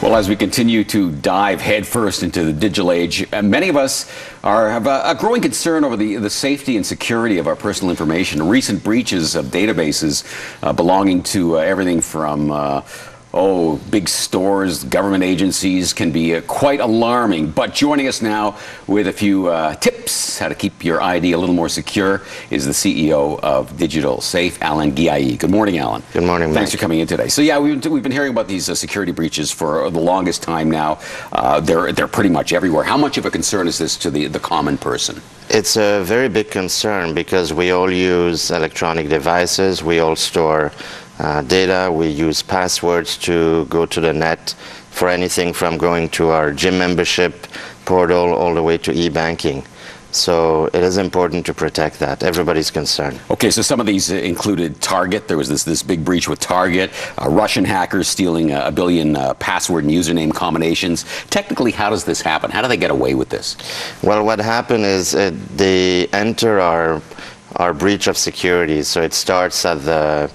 Well, as we continue to dive headfirst into the digital age, uh, many of us are, have a, a, growing concern over the, the safety and security of our personal information. Recent breaches of databases uh, belonging to uh, everything from uh, oh, big stores, government agencies can be uh, quite alarming. But joining us now with a few uh, tips how to keep your ID a little more secure is the CEO of Digital Safe, Alain Ghiai. Good morning, Alain. Good morning. Thanks Mike. for coming in today. So yeah, we've, we've been hearing about these uh, security breaches for the longest time now. Uh, they're they're pretty much everywhere. How much of a concern is this to the the common person? It's a very big concern because we all use electronic devices. We all store uh, data. We use passwords to go to the net for anything from going to our gym membership portal all the way to e-banking. So it is important to protect that. Everybody's concerned. Okay, so some of these included Target. There was this, this big breach with Target, uh, Russian hackers stealing a billion uh, password and username combinations. Technically, how does this happen? How do they get away with this? Well, what happened is uh, they enter our our breach of security. So it starts at the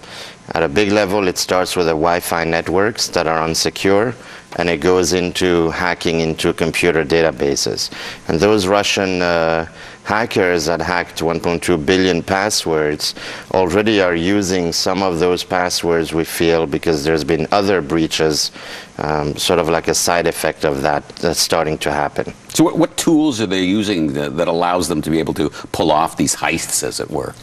at a big level, it starts with the Wi-Fi networks that are unsecure, and it goes into hacking into computer databases. And those Russian uh, hackers that hacked 1.2 billion passwords already are using some of those passwords, we feel, because there's been other breaches, um, sort of like a side effect of that that's starting to happen. So what, what tools are they using that, that, allows them to be able to pull off these heists, as it were?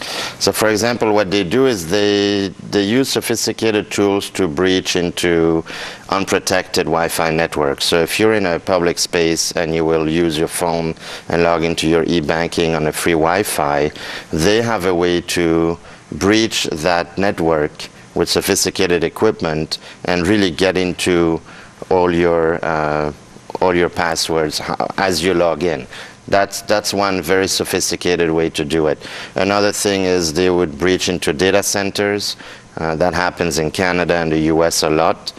So for example, what they do is they, they use sophisticated tools to breach into unprotected Wi-Fi networks. So if you're in a public space and you will use your phone and log into your e-banking on a free Wi-Fi, they have a way to breach that network with sophisticated equipment and really get into all your uh, all your passwords as you log in. That's, that's one very sophisticated way to do it. Another thing is they would breach into data centers. Uh, that happens in Canada and the US a lot.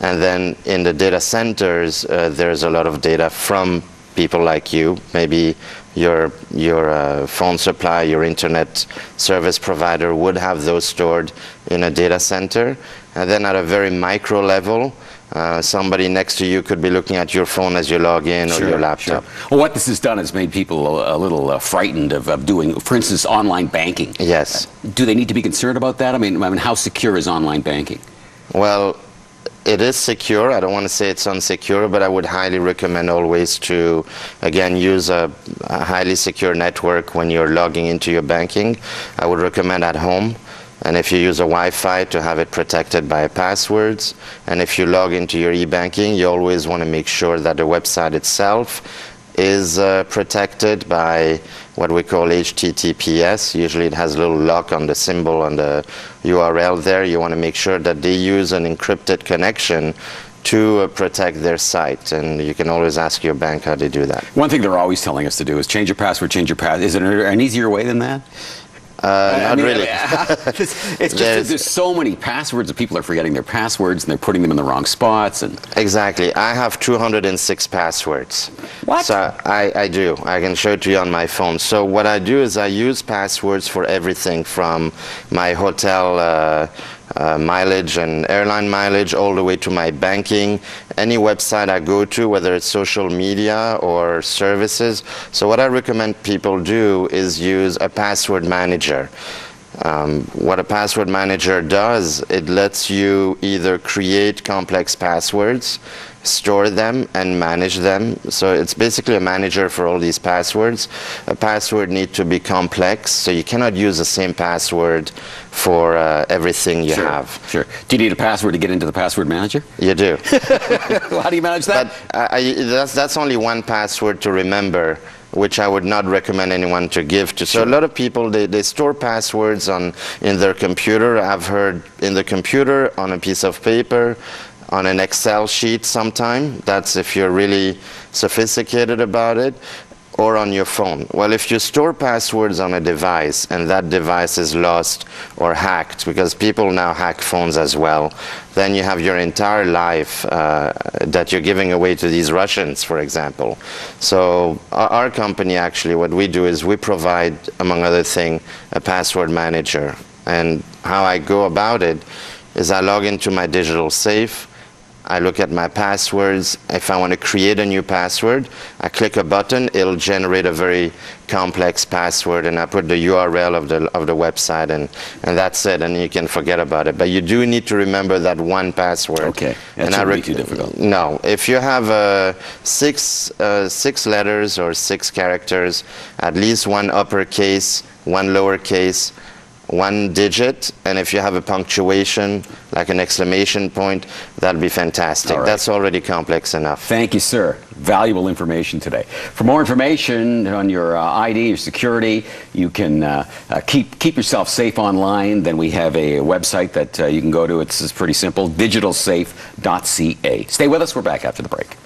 And then in the data centers, uh, there's a lot of data from people like you, maybe your, your uh, phone supply, your internet service provider would have those stored in a data center. And then at a very micro level, uh, somebody next to you could be looking at your phone as you log in sure, or your laptop. Sure. Well, what this has done is made people a, a little uh, frightened of, of, doing, for instance, online banking. Yes. Uh, do they need to be concerned about that? I mean, I mean, how secure is online banking? Well, it is secure. I don't want to say it's unsecure, but I would highly recommend always to, again, use a, a highly secure network when you're logging into your banking. I would recommend at home. And if you use a Wi-Fi to have it protected by passwords, and if you log into your e-banking, you always want to make sure that the website itself is uh, protected by what we call HTTPS. Usually it has a little lock on the symbol on the URL there. You want to make sure that they use an encrypted connection to uh, protect their site. And you can always ask your bank how they do that. One thing they're always telling us to do is change your password, change your password. Is there an easier way than that? Uh, not mean, really. it's, it's just there's, there's, so many passwords that people are forgetting their passwords and they're putting them in the wrong spots. And exactly, I have 206 passwords. What? So I, I do. I can show it to you on my phone. So what I do is I use passwords for everything from my hotel. Uh, uh, mileage and airline mileage all the way to my banking, any website I go to, whether it's social media or services. So what I recommend people do is use a password manager. Um, what a password manager does, it lets you either create complex passwords, store them, and manage them. So it's basically a manager for all these passwords. A password needs to be complex, so you cannot use the same password for uh, everything you sure, have. Sure. Do you need a password to get into the password manager? You do. well, how do you manage that? But I, that's, that's only one password to remember which I would not recommend anyone to give to. So a lot of people, they, they store passwords on in their computer. I've heard in the computer, on a piece of paper, on an Excel sheet sometime. That's if you're really sophisticated about it or on your phone? Well, if you store passwords on a device and that device is lost or hacked, because people now hack phones as well, then you have your entire life uh, that you're giving away to these Russians, for example. So our, our company actually, what we do is we provide, among other things, a password manager. And how I go about it is I log into my digital safe, I look at my passwords. If I want to create a new password, I click a button, it'll generate a very complex password, and I put the URL of the, of the website, and, and that's it, and you can forget about it. But you do need to remember that one password. Okay. That and I shouldn't be too difficult. No. If you have uh, six, uh, six letters or six characters, at least one uppercase, one lowercase, one digit, and if you have a punctuation, like an exclamation point, that'll be fantastic. Right. That's already complex enough. Thank you, sir. Valuable information today. For more information on your uh, ID, your security, you can uh, uh, keep keep yourself safe online. Then we have a website that uh, you can go to. It's, it's pretty simple: digitalsafe.ca. Stay with us. We're back after the break.